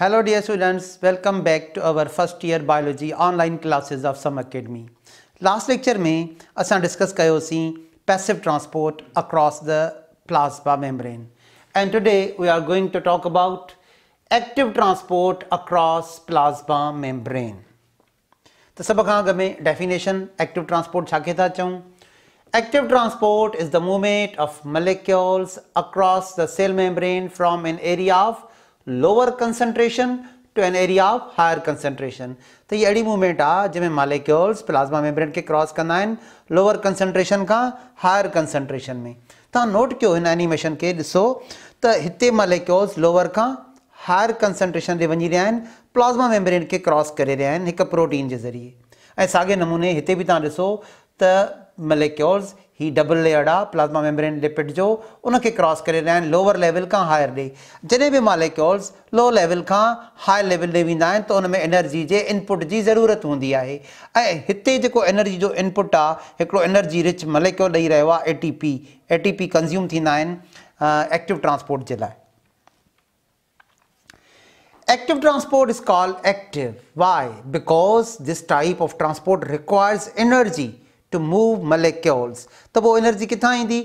Hello dear students, welcome back to our first year biology online classes of Sum Academy. Last lecture में असां discuss कयोसीं passive transport across the plasma membrane. And today we are going to talk about active transport across plasma membrane. त सभ खां अॻु में definition active transport छा खे था चऊं Active transport is the movement of molecules across the cell membrane from an area of lower concentration to an area of higher concentration. त ये अहिड़ी मूवमेंट आहे जंहिंमें मालिक्यूल्स प्लाज़्मा मेम्ब्रेन खे क्रॉस कंदा आहिनि लोअर कंसंट्रेशन खां हायर कंसंट्रेशन में। तव्हां नोट कयो हिन एनिमेशन खे ॾिसो त हिते मालिक्यूल्स लोअर खां हायर कंसंट्रेशन ते वञी रहिया आहिनि प्लाज़्मा मेम्ब्रेन खे क्रॉस करे आहिनि हिकु प्रोटीन जे ज़रिए। ऐं साॻे नमूने हिते बि तव्हां ॾिसो त molecules ही डबल लेयर्ड आहे प्लाज़्मा मेम्ब्रेन लिपिड जो उनखे क्रॉस करे रहिया आहिनि लोअर लेवल खां हायर ॾे जॾहिं बि मालिक्यूल्स लो लेवल खां हाई लेवल ॾे वेंदा आहिनि त उन एनर्जी जे इनपुट जी ज़रूरत हूंदी आहे ऐं, हिते एनर्जी जो इनपुट आहे एनर्जी रिच मलेक्यूल ॾेई रहियो A T A T consume थींदा एक्टिव ट्रांसपोर्ट जे लाइ Active transport is called active. Why? Because this type of transport requires energy. To move molecules. त पोइ एनर्जी किथां ईंदी?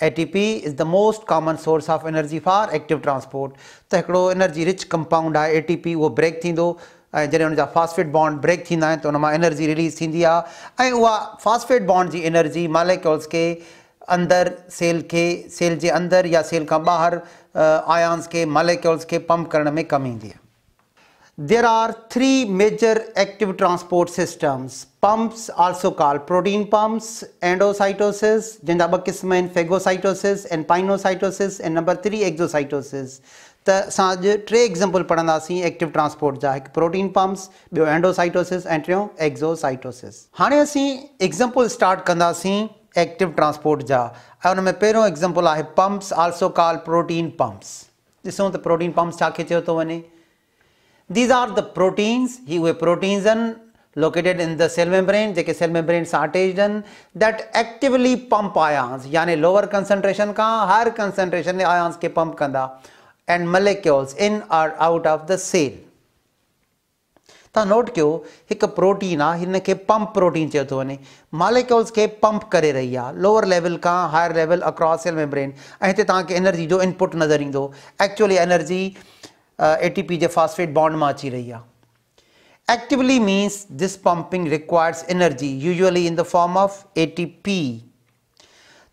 ATP is the most common source of energy for active transport. त हिकिड़ो energy rich compound आहे ATP उहो break थींदो। ऐं जॾहिं हुनजा फास्फेट बॉन्ड ब्रेक थींदा आहिनि, त एनर्जी रिलीज़ थींदी आहे। ऐं बॉन्ड जी एनर्जी मालिक्यूल्स खे अंदरि सेल खे सेल जे अंदरि या सेल खां ॿाहिरि आयान्स खे मालिक्यूल्स खे पंप करण में कमु ईंदी आहे। There are three major active transport systems. Pumps also called protein pumps, endocytosis, ॿ क़िस्म आहिनि फेगोसाइटोसिस एंड पाइनोसाइटोसिस ऐं नंबर थ्री एक्ज़ोसाइटोसिस त असां अॼु टे एग्ज़ाम्पल पढ़ंदासीं एक्टिव ट्रांसपोर्ट जा हिकु प्रोटीन पम्प्स ॿियो एंडोसाइटोसिस ऐं टियों एक्ज़ोसाइटोसिस हाणे असीं एग्ज़ाम्पल स्टार्ट कंदासीं एक्टिव ट्रांसपोर्ट जा ऐं हुन में पहिरियों एग्ज़ाम्पल आहे pumps also call protein pumps ॾिसूं त प्रोटीन पम्प्स छा खे चयो थो वञे These are the proteins, उहे proteins आहिनि located in the cell membrane जेके cell membrane सां attached आहिनि that actively pump ions यानी lower concentration खां higher concentration में ions खे pump कंदा and molecules in or out of the cell. तव्हां नोट कयो हिकु प्रोटीन आहे हिन खे पंप प्रोटीन चयो थो वञे मालिक्यूल्स खे पंप करे रही आहे लोअर लेवल खां higher level across cell membrane ऐं हिते तव्हांखे एनर्जी जो इनपुट नज़र ईंदो एक्चुअली एनर्जी ATP जे phosphate bond माँ अची रही आहे actively means this pumping requires energy, usually in the form of ATP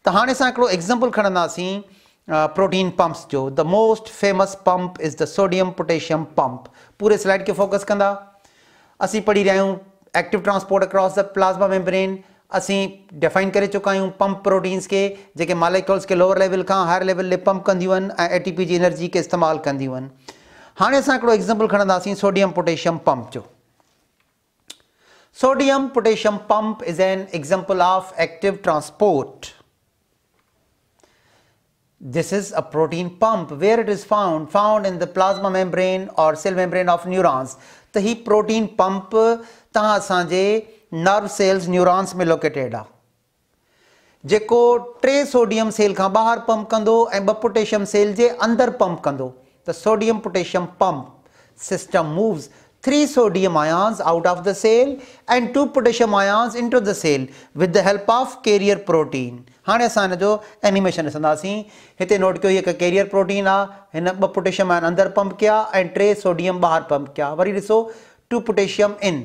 त हाणे असां हिकिड़ो एग्ज़ाम्पल खणंदासीं प्रोटीन पम्प्स जो। The most famous pump is the sodium potassium pump पूरे स्लाइड खे फोकस कंदा। असीं पढ़ी रहिया आहियूं active transport across the plasma membrane असीं डिफाइन करे चुका आहियूं पंप प्रोटीन्स खे, जेके मालिक्यूल्स खे लोअर लेवल खां हायर लेवल ते पंप कंदियूं आहिनि ऐं ए टी पी जी एनर्जी खे इस्तेमालु कंदियूं हाणे असां एग्ज़ाम्पल खणंदासीं सोडियम पोटेशियम पंप जो। Sodium potassium pump is an example of active transport this is a protein pump, where it is found found in the plasma membrane or cell membrane of neurons त ही protein pump तव्हां असांजे nerve cells neurons में located आहे जेको टे sodium cell खां ॿाहिरि pump कंदो ऐं पोटेशियम सेल जे अंदरि पंप कंदो। The sodium potassium pump system moves three sodium ions out of the cell and two potassium ions into the cell with the help of carrier protein. हाणे असां हिन जो एनिमेशन ॾिसंदासीं हिते नोट कयो हीअ हिकु कैरियर प्रोटीन आहे हिन ॿ पोटेशियम आयन अंदरि पंप कया ऐं टे सोडियम ॿाहिरि पंप कया वरी ॾिसो two potassium in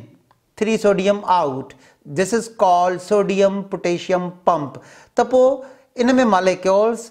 three sodium out this is called sodium potassium pump त पोइ इन में molecules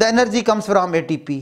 the energy comes from A T P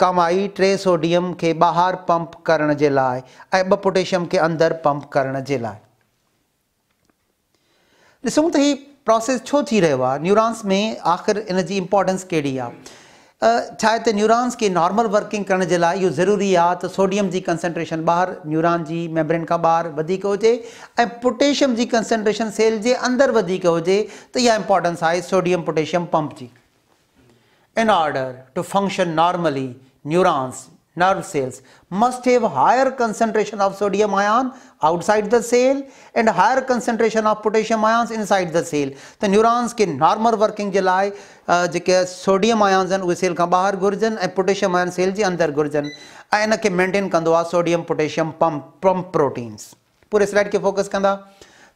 कम आई टे सोडियम खे ॿाहिरि पंप करण जे पोटेशियम खे अंदरि पंप करण जे लाइ। ॾिसूं त प्रोसेस छो थी आहे? न्यूरॉन्स में आख़िर इन जी इम्पोर्टेंस कहिड़ी आहे? छा न्यूरॉन्स खे नॉर्मल वर्किंग करण ज़रूरी आहे त सोडियम जी कंसंट्रेशन ॿाहिरि न्यूरॉन जी मेम्ब्रेन वधीक हुजे ऐं पोटेशियम जी कंसंट्रेशन सेल जे अंदरि हुजे त इहा इंपॉर्टेंस आहे sodium potassium pump ji. In order to function normally neurons nerve cells must have higher concentration of sodium ion outside the cell and higher concentration of potassium ions inside the cell. The neurons के normal working जे लाइ जेके sodium ions आहिनि उहे cell खां ॿाहिरि घुरिजनि ऐं potassium ion cell जे अंदरि घुरिजनि ऐं इन खे मेंटेन कंदो आहे sodium potassium pump pump proteins पूरे स्लाइड खे फोकस कंदा।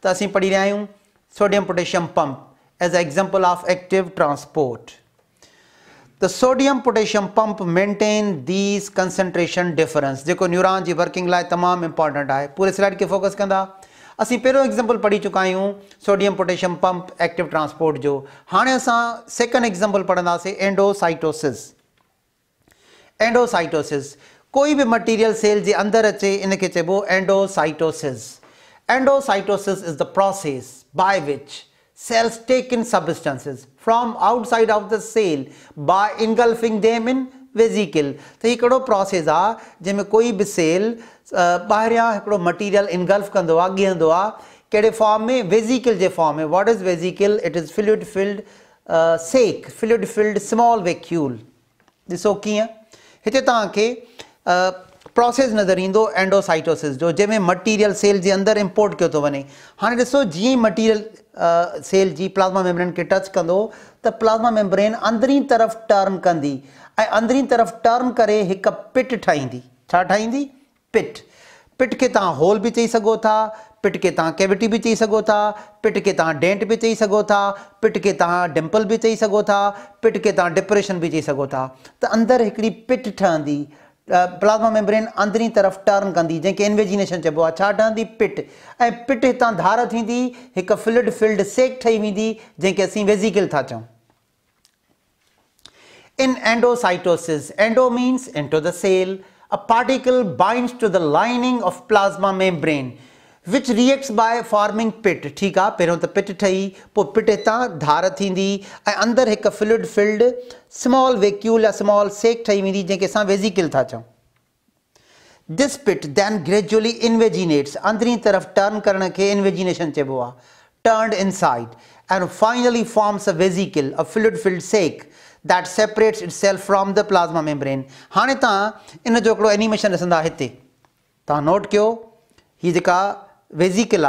त असीं पढ़ी रहिया आहियूं sodium potassium pump as a example of active transport The sodium potassium pump maintain these concentration difference. जेको न्यूरॉन जी वर्किंग लाइ तमामु इंपॉर्टेंट आहे पूरे स्लाइड खे फोकस कंदा असीं पहिरियों एग्ज़ाम्पल पढ़ी चुका आहियूं sodium potassium pump active transport जो। हाणे असां सेकेंड एग्ज़ाम्पल पढ़ंदासीं एंडोसाइटोसिस एंडोसाइटोसिस कोई बि मटीरियल सेल जे अंदरि अचे इन खे चइबो endocytosis endocytosis is the process by which cells take in substances from outside of the cell by engulfing them in vesicle त हिकिड़ो प्रोसेस आहे जंहिंमें कोई बि सेल ॿाहिरियाँ हिकिड़ो मटीरियल इनगल्फ कंदो आहे ॻीहंदो आहे कहिड़े फॉर्म में वेज़िकल जे फॉर्म में what is vesicle it is fluid filled sac fluid filled small vacuole ॾिसो कीअं? हिते तव्हांखे प्रोसेस नज़र ईंदो एंडोसाइटोसिस जो, जंहिंमें मटीरियल सेल जे अंदरि इम्पोर्ट कयो थो वञे। हाणे ॾिसो, जीअं ई मटीरियल सेल जी प्लाज़्मा मेम्ब्रेन खे टच कंदो, त प्लाज़्मा मेम्ब्रेन अंदरी तरफ़ टर्न कंदी। ऐं अंदरी तरफ़ टर्न करे हिकु पिट ठाहींदी। छा पिट। पिट खे तव्हां होल बि चई सघो पिट खे तव्हां कैविटी बि चई सघो पिट खे तव्हां डेंट बि चई सघो था, पिट खे तव्हां डिंपल बि चई सघो था, पिट खे तव्हां डिप्रेशन बि चई सघो था। त अंदरि हिकिड़ी पिट ठहंदी प्लाज़्मा मेम्ब्रेन अंदरी तरफ़ टर्न कंदी जंहिंखे इन्वेजिनेशन चइबो आहे। पिट। ऐं पिट हितां धार थींदी, हिकु फिल्ड फिल्ड सेक ठही वेंदी जंहिंखे असीं वेज़िकल था चऊं। In endo endo means into the cell a particle binds to the lining of plasma membrane which reacts by forming pit ठीकु आहे पहिरियों त पिट ठही पोइ पिट हितां धार ऐं अंदरि हिकु फ्लूड फिल्ड स्मॉल वेक्यूल या स्मॉल सेक ठही वेंदी जंहिंखे असां वेज़िकल था चऊं this pit then gradually invaginates अंदरी तरफ़ टर्न करण खे इनवेजिनेशन चइबो आहे inside and finally forms a vesicle a fluid filled sac that separates itself from the plasma membrane हाणे तव्हां इन जो हिकिड़ो एनिमेशन ॾिसंदा हिते। तव्हां नोट कयो, हीअ जेका वेज़िकल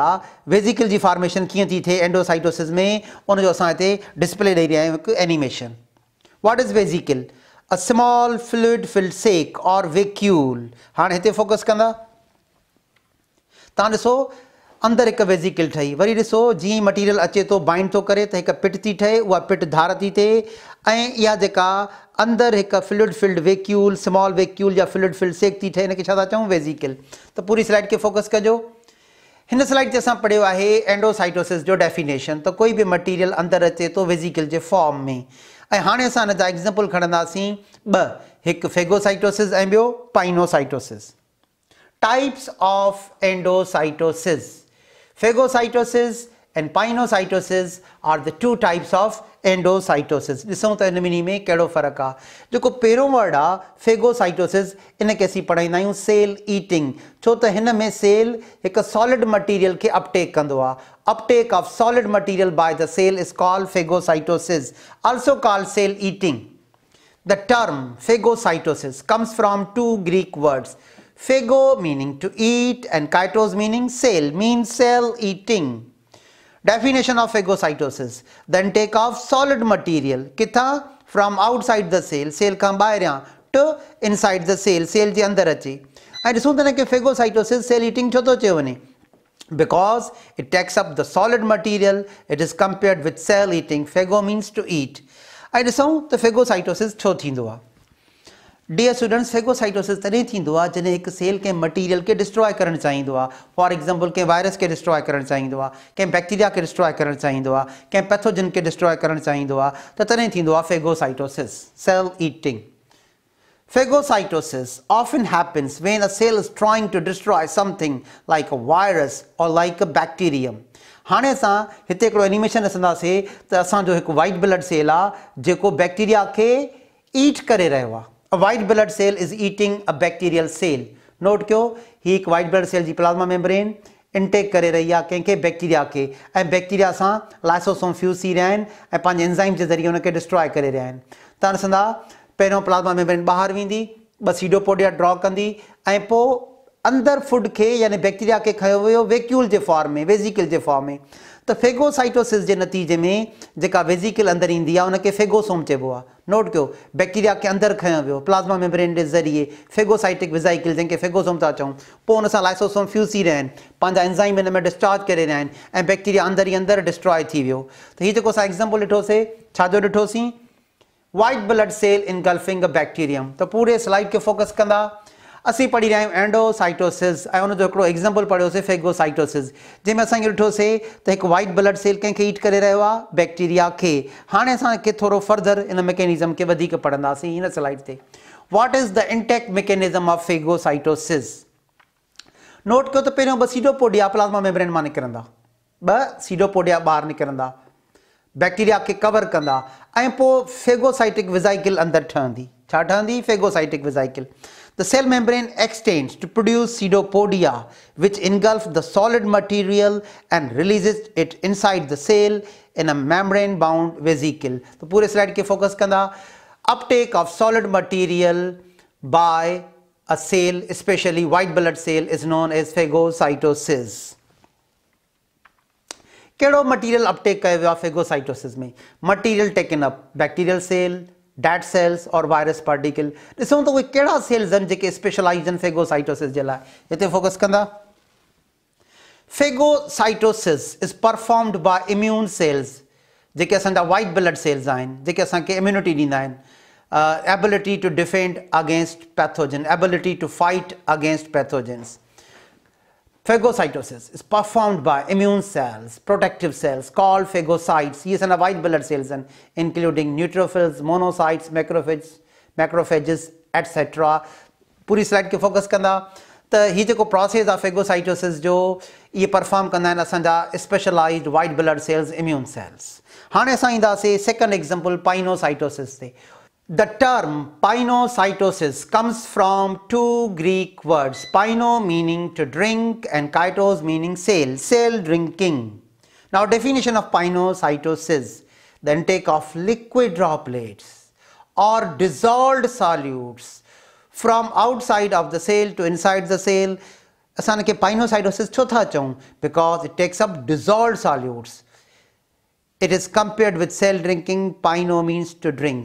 वेज़िकल जी फॉर्मेशन कीअं थी थिए एंडोसाइटोसिस में उनजो असां डिस्प्ले ॾेई रहिया आहियूं animation what is vesicle a small fluid filled sac और वेक्यूल हाणे हिते फोकस कंदा। तव्हां ॾिसो, अंदरि हिकु वेज़िकल ठही। वरी ॾिसो, जीअं मटीरियल अचे थो बाइंड थो करे, त हिकु पिट थी ठहे, उहा पिट धार थी थिए। ऐं इहा जेका अंदरि हिकु fluid filled vacuole small vacuole या फ्लूड फिल्ड सेक थी ठहे हिनखे छा था वेज़िकल त पूरी स्लाइड खे फोकस कजो। हिन स्लाइड ते असां पढ़ियो आहे एंडोसाइटोसिस जो डेफिनेशन त कोई बि मटीरियल अंदरि अचे थो वेज़िकल जे फॉर्म में। ऐं हाणे असां हिन जा एग्ज़ाम्पल खणंदासीं ॿ हिकु फेगोसाइटोसिस ऐं ॿियो pinocytosis types of endocytosis phagocytosis and pinocytosis are the two types of endocytosis ॾिसूं त हिन ॿिन्ही में कहिड़ो फ़र्क़ु आहे जेको पहिरियों वर्ड आहे फेगोसाइटोसिस इन खे असीं पढ़ाईंदा आहियूं सेल ईटिंग छो त हिन में सेल हिकु सॉलिड मटीरियल खे अपटेक कंदो आहे uptake of solid material by the cell is called phagocytosis also call cell eating the term phagocytosis comes from two Greek words phago meaning to eat and kaitos meaning cell, mean cell eating. Definition of phagocytosis. Then take off solid material. Kitha? From outside the cell. Cell ka bahir to inside the cell. Cell je andar achi. ऐं ॾिसूं था न phagocytosis cell eating eating छो because it takes up the solid material it is compared with cell eating phago means to eat and so the phagocytosis छो थींदो dear students phagocytosis तॾहिं थींदो आहे जॾहिं हिकु सेल कंहिं मटीरियल खे डिस्ट्रॉय करणु चाहींदो आहे फॉर एग्ज़ाम्पल कंहिं वायरस खे डिस्ट्रॉय करणु चाहींदो आहे कंहिं बैक्टीरिया खे डिस्ट्रॉय करणु चाहींदो आहे कंहिं पैथोजन खे डिस्ट्रॉय करणु चाहींदो आहे त तॾहिं थींदो आहे phagocytosis cell eating Phagocytosis often happens when a cell is trying to destroy something like a virus or like a bacterium. हाणे असां हिते हिकिड़ो एनिमेशन ॾिसंदासीं त असांजो हिकु वाइट ब्लड सेल आहे जेको बैक्टीरिया खे ईट करे रहियो आहे a white blood cell is eating a bacterial cell note कयो ही हिकु वाइट ब्लड सेल जी प्लाज़्मा मेम्ब्रेन इंटेक करे रही आहे कंहिंखे बैक्टीरिया खे ऐं बैक्टीरिया सां लाइसोसोम फ्यूज़ थी रहिया आहिनि ऐं पंहिंजे एंज़ाइम जे ज़रिए हुनखे डिस्ट्रॉय करे रहिया आहिनि तव्हां ॾिसंदा पहिरियों प्लाज़्मा मेम्ब्रेन ॿाहिरि वेंदी ॿ ड्रॉ कंदी पोइ अंदरि फ़ूड खे यानी बैक्टीरिया खे खयो वियो वेक्यूल जे फॉर्म में वेज़िकल जे फॉर्म में त फेगोसाइटोसिस जे नतीजे में जेका वेज़िकल अंदरि ईंदी आहे, उनखे फेगोसोम चइबो आहे। नोट कयो, बैक्टीरिया खे अंदरि खयो वियो, प्लाज़्मा मेम्ब्रेन जे ज़रिए फेगोसाइटिक विज़ाइकिल जंहिंखे फेगोसोम था सां लाइसोसोम फ्यूज़ थी रहिया एंज़ाइम हिन में डिस्चार्ज करे रहिया आहिनि ऐं बैक्टीरिया अंदरि ई अंदरि डिस्ट्रॉय थी वियो। त हीउ जेको असां एग्ज़ाम्पल ॾिठोसीं छाजो ॾिठोसीं? White blood cell engulfing bacterium त पूरे स्लाइड खे फोकस कंदा। असीं पढ़ी रहिया आहियूं एंडोसाइटोसिस ऐं हुनजो हिकिड़ो एग्ज़ाम्पल पढ़ियोसीं फेगोसाइटोसिस जंहिंमें असां इहो ॾिठोसीं त हिकु वाइट ब्लड सेल कंहिंखे ईट करे रहियो आहे बैक्टीरिया खे हाणे असांखे फर्दर इन मैकेनिज़म खे वधीक पढ़ंदासीं स्लाइड ते what is the intact mechanism of phagocytosis note कयो त पहिरियों सीडोपोडिया प्लाज़्मा मेम्ब्रेन माँ निकिरंदा ॿ सीडोपोडिया ॿाहिरि निकिरंदा बैक्टीरिया खे कवर कंदा ऐं फेगोसाइटिक विज़ाइकिल अंदरि ठहंदी ठहंदी phagocytic vesicle The cell membrane extends to produce pseudopodia which engulf the solid material and releases it inside the cell in a membrane bound vesicle. तो पूरे स्लाइड के फोकस कंदा uptake of solid material by a cell especially white blood cell is known as phagocytosis. कहिड़ो material uptake कयो वियो आहे phagocytosis में material taken up bacterial cell dead cells और वायरस पार्टिकल ॾिसूं त उहे कहिड़ा सेल्स आहिनि जेके स्पेशलाइज़ फेगोसाइटोसिस जे फोकस कंदा। Phagocytosis is performed by immune cells जेके असांजा वाइट ब्लड सेल्स आहिनि, जेके इम्यूनिटी आहिनि। Ability to defend against pathogen ability to fight against pathogens Phagocytosis is performed by immune cells, protective cells called phagocytes. Yes, and white blood cells and including neutrophils, monocytes, macrophages, macrophages, etc. पूरी slide खे focus कंदा त हीउ जेको process आहे phagocytosis जो इहे perform कंदा आहिनि असांजा specialised white blood cells immune cells हाणे असां ईंदासीं सेकेंड एग्ज़ाम्पल पाइनोसाइटोसिस ते The term pinocytosis comes from two Greek words, pino meaning to drink and kytos meaning cell, cell drinking. Now definition of pinocytosis, the intake of liquid droplets or dissolved solutes from outside of the cell to inside the cell. असांखे pinocytosis छो था चऊं because it takes up dissolve solutes it is compared with cell drinking pino means to drink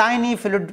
tiny fluid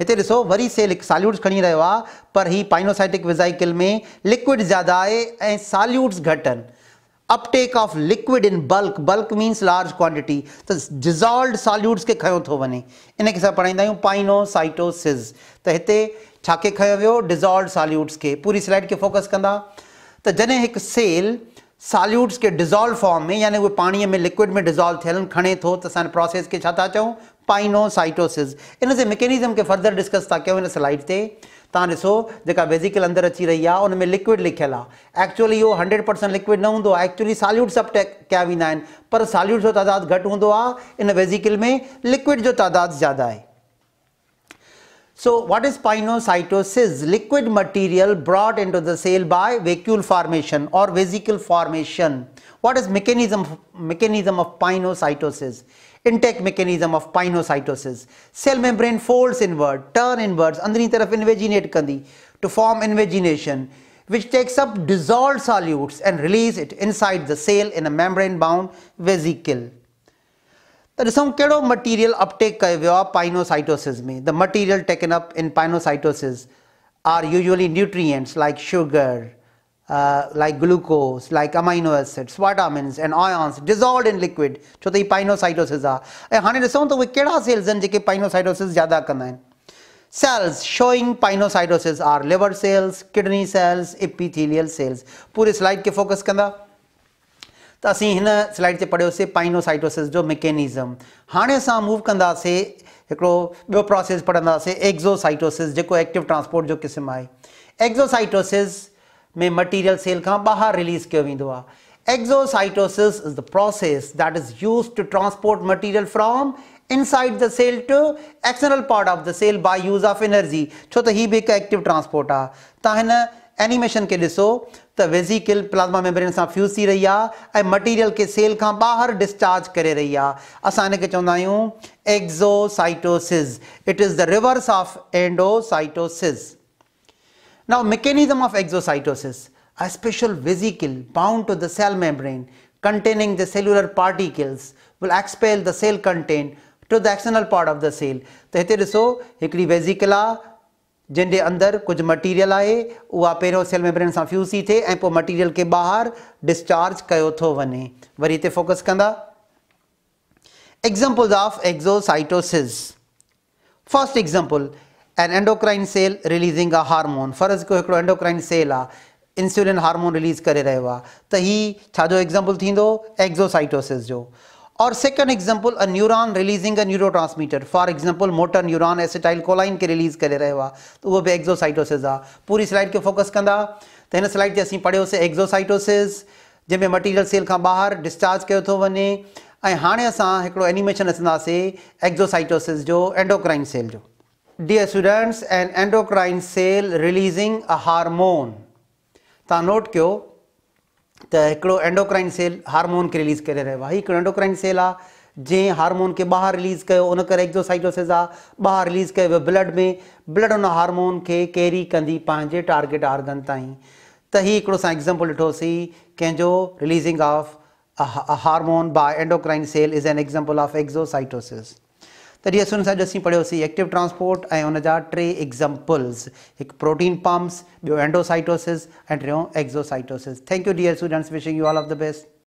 हिते ॾिसो, worry cell solutes रहियो आहे पर ही पाइनोसाइटिक विज़ाइकिल में लिक्विड ज़्यादा आहे ऐं solutes uptake of liquid in bulk bulk means large quantity, त डिज़ोल्ड सॉल्यूट्स इन खे असां पढ़ाईंदा आहियूं पाइनोसाइटोसिस। त हिते छा खे खयो वियो? डिज़ोल्ड सॉल्यूट्स खे। पूरी स्लाइड खे फोकस कंदा। त जॾहिं हिकु सेल सॉल्यूट्स खे डिज़ोल्व फॉर्म में, यानी उहे पाणीअ में लिक्विड में डिज़ोल्व थियनि खणे थो, त असां प्रोसेस खे छा पाइनोसाइटोसिस इन जे मैकेनिज़म खे फर्दर डिस्कस था कयूं हिन स्लाइड ते तव्हां ॾिसो जेका वेज़िकल अंदरि अची रही आहे उन में लिक्विड लिखियलु आहे एक्चुअली इहो हंड्रेड परसेंट लिक्विड न आहे एक्चुअली सॉल्यूट्स अप कया वेंदा पर सॉल्यूट्स जो तइदादु घटि आहे इन वेज़िकल में लिक्विड जो तइदादु ज़्यादा आहे So what is pinocytosis? Liquid material brought into the cell by vacuole formation or vesicle formation. What is mechanism, mechanism of pinocytosis? intake mechanism of pinocytosis. Cell membrane folds inward, turn inwards, अंदरी तरफ invaginate कंदी to form invagination. which takes up dissolved solutes and release it inside the cell in a membrane bound vesicle त ॾिसूं कहिड़ो material uptake कयो वियो आहे pinocytosis में the material taken up in pinocytosis are usually nutrients like sugar uh, like glucose, like amino acids, vitamins and ions dissolved in liquid. छो त ही pinocytosis आहे ऐं हाणे ॾिसूं त उहे कहिड़ा सेल्स आहिनि जेके पाइनोसाइटोसिस ज़्यादा कंदा आहिनि cells showing painocytosis are liver cells, kidney cells, epithelial cells पूरे स्लाइड खे फोकस कंदा त असीं हिन स्लाइड ते पढ़ियोसीं पाइनोसाइटोसिस जो मैकेनिज़म हाणे असां मूव हिकिड़ो ॿियो प्रोसेस पढ़ंदासीं एक्ज़ोसाइटोसिस जेको एक्टिव ट्रांसपोर्ट जो क़िस्म आहे। एक्ज़ोसाइटोसिस में मटीरियल सेल खां ॿाहिरि रिलीज़ कयो वेंदो आहे is the process that is used to transport material from inside the cell to external part of the cell by use of energy. छो त ही बि हिकु एक्टिव ट्रांसपोर्ट आहे एनिमेशन खे ॾिसो त वेज़िकल प्लाज़्मा मेम्ब्रेन सां फ्यूज़ थी रही आहे ऐं मटीरियल खे सेल खां ॿाहिरि डिस्चार्ज करे रही आहे असां हिनखे चवंदा it is the reverse of endocytosis Now mechanism of exocytosis, a special vesicle bound to the cell membrane containing the cellular particles will expel the cell content to the external part of the cell. त हिते ॾिसो हिकिड़ी vesicle आहे जंहिंजे अंदरि कुझु material आहे उहा पहिरियों सेल मेम्ब्रेन सां फ्यूज़ थी थिए ऐं पोइ मटीरियल खे ॿाहिरि डिस्चार्ज कयो थो वञे वरी हिते फोकस कंदा examples of exocytosis first example an endocrine cell releasing a hormone फ़र्ज़ु हिकिड़ो एंडोक्राइन सेल आहे इंसुलिन हार्मोन रिलीज़ करे रहियो आहे त हीउ एग्ज़ाम्पल थींदो? जो। और second example a neuron releasing a neurotransmitter for example motor neuron acetylcholine खे रिलीज़ करे रहियो आहे त उहो बि पूरी स्लाइड खे फोकस कंदा। त हिन स्लाइड ते असीं पढ़ियोसीं एक्ज़ोसाइटोसिस जंहिंमें मटीरियल सेल खां ॿाहिरि डिस्चार्ज कयो ऐं हाणे असां एनिमेशन ॾिसंदासीं एक्ज़ोसाइटोसिस जो एंडोक्राइन सेल जो। Dear students, an endocrine cell releasing a hormone. तव्हां नोट कयो त हिकिड़ो एंडोक्राइन सेल हार्मोन खे रिलीज़ करे रहियो आहे। हीउ हिकिड़ो एंडोक्राइन सेल आहे जंहिं हार्मोन खे ॿाहिरि रिलीज़ कयो उन करे ॿाहिरि रिलीज़ वियो ब्लड में। ब्लड उन हार्मोन खे कैरी कंदी पंहिंजे टारगेट आर्गन ताईं। त हीउ हिकिड़ो असां एग्ज़ाम्पल ॾिठोसीं कंहिंजो releasing of hormone by endocrine cell is an example of exocytosis तॾहिं असां सां असीं पढ़ियोसीं एक्टिव ट्रांसपोर्ट ऐं हुन जा टे एग्ज़ाम्पल्स हिकु प्रोटीन पम्प्स ॿियो एंडोसाइटोसिस ऐं टियों exocytosis thank you dear students wishing you all of the best